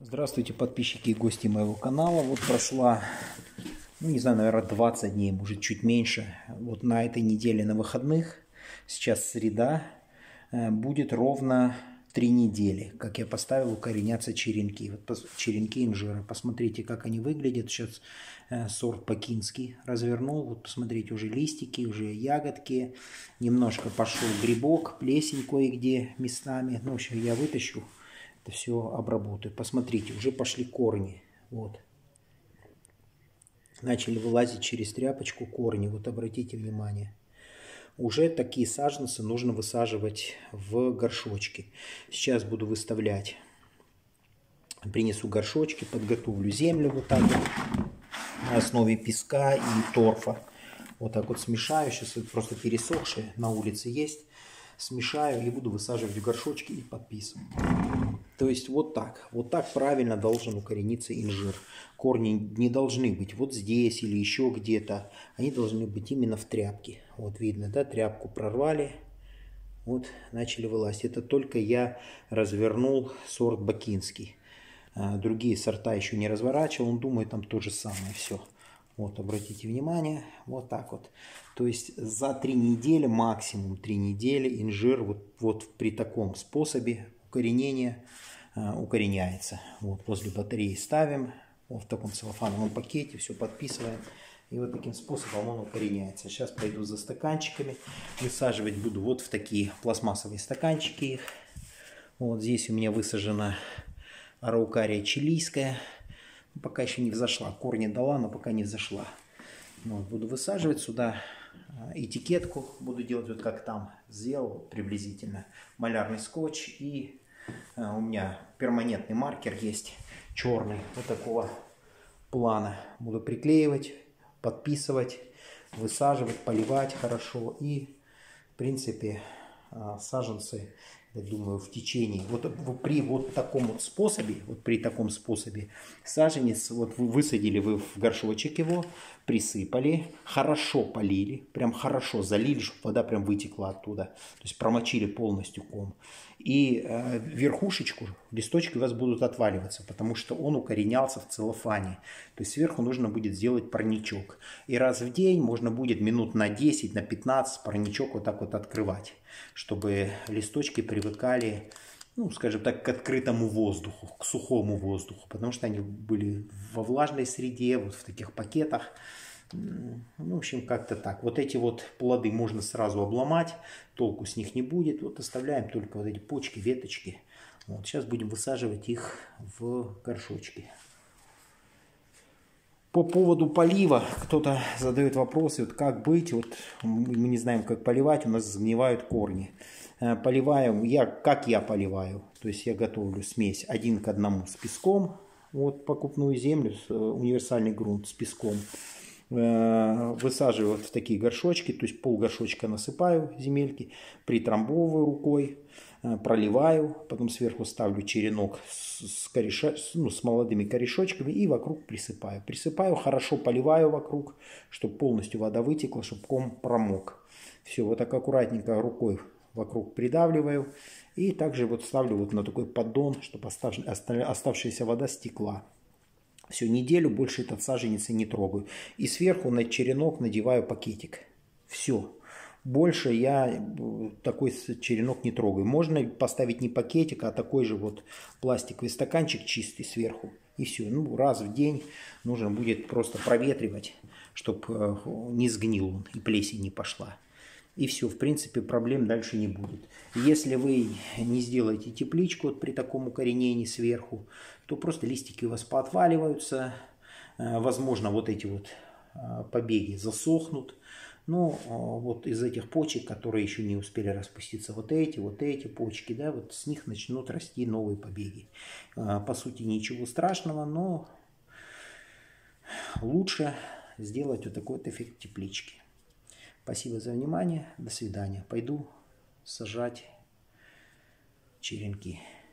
Здравствуйте, подписчики и гости моего канала. Вот прошла, ну не знаю, наверное, 20 дней, может чуть меньше. Вот на этой неделе на выходных, сейчас среда, э, будет ровно 3 недели, как я поставил укореняться черенки. Вот черенки инжира. Посмотрите, как они выглядят. Сейчас э, сорт пакинский развернул. Вот посмотрите, уже листики, уже ягодки. Немножко пошел грибок, плесень кое-где местами. Ну, в общем, я вытащу это все обработаю. Посмотрите, уже пошли корни. Вот. Начали вылазить через тряпочку корни. Вот обратите внимание. Уже такие саженцы нужно высаживать в горшочки. Сейчас буду выставлять. Принесу горшочки, подготовлю землю вот так вот на основе песка и торфа. Вот так вот смешаю. Сейчас это просто пересохшие на улице есть. Смешаю и буду высаживать в горшочки и подписывать. То есть вот так. Вот так правильно должен укорениться инжир. Корни не должны быть вот здесь или еще где-то. Они должны быть именно в тряпке. Вот видно, да, тряпку прорвали. Вот начали вылазить. Это только я развернул сорт бакинский. А, другие сорта еще не разворачивал. Он думает, там то же самое все. Вот, обратите внимание, вот так вот. То есть за три недели, максимум три недели, инжир вот, вот при таком способе укоренения укореняется. Вот возле батареи ставим, вот в таком целлофановом пакете, все подписываем. И вот таким способом он укореняется. Сейчас пойду за стаканчиками. Высаживать буду вот в такие пластмассовые стаканчики их. Вот здесь у меня высажена араукария чилийская. Пока еще не взошла. Корни дала, но пока не взошла. Вот, буду высаживать сюда э, этикетку. Буду делать вот как там сделал приблизительно. Малярный скотч и Э, у меня перманентный маркер есть, черный, вот такого плана. Буду приклеивать, подписывать, высаживать, поливать хорошо. И, в принципе, э, саженцы я думаю, в течение, вот при вот таком вот способе, вот при таком способе, саженец, вот вы высадили вы в горшочек его, присыпали, хорошо полили, прям хорошо залили, чтобы вода прям вытекла оттуда, то есть промочили полностью ком. И э, верхушечку, листочки у вас будут отваливаться, потому что он укоренялся в целлофане. То есть сверху нужно будет сделать парничок. И раз в день можно будет минут на 10, на 15 парничок вот так вот открывать, чтобы листочки привыкали ну, скажем так, к открытому воздуху, к сухому воздуху, потому что они были во влажной среде, вот в таких пакетах. Ну, в общем, как-то так. Вот эти вот плоды можно сразу обломать, толку с них не будет. Вот оставляем только вот эти почки, веточки. Вот, сейчас будем высаживать их в горшочки. По поводу полива кто-то задает вопросы, вот как быть, вот мы не знаем, как поливать, у нас загнивают корни. Э, поливаю, я, как я поливаю, то есть я готовлю смесь один к одному с песком, вот покупную землю, э, универсальный грунт с песком. Э, высаживаю вот в такие горшочки, то есть пол горшочка насыпаю земельки, притрамбовываю рукой, проливаю, потом сверху ставлю черенок с, кореша, ну, с молодыми корешочками и вокруг присыпаю. Присыпаю, хорошо поливаю вокруг, чтобы полностью вода вытекла, чтобы ком промок. Все, вот так аккуратненько рукой вокруг придавливаю. И также вот ставлю вот на такой поддон, чтобы оставшаяся вода стекла. Всю неделю больше этот саженец не трогаю. И сверху на черенок надеваю пакетик. Все. Больше я э, такой черенок не трогаю. Можно поставить не пакетик, а такой же вот пластиковый стаканчик чистый сверху. И все. Ну, раз в день нужно будет просто проветривать, чтобы э, не сгнил он и плесень не пошла. И все, в принципе, проблем дальше не будет. Если вы не сделаете тепличку вот при таком укоренении сверху, то просто листики у вас поотваливаются. Э, возможно, вот эти вот э, побеги засохнут. Но э, вот из этих почек, которые еще не успели распуститься, вот эти, вот эти почки, да, вот с них начнут расти новые побеги. По сути, ничего страшного, но лучше сделать вот такой вот эффект теплички. Спасибо за внимание. До свидания. Пойду сажать черенки.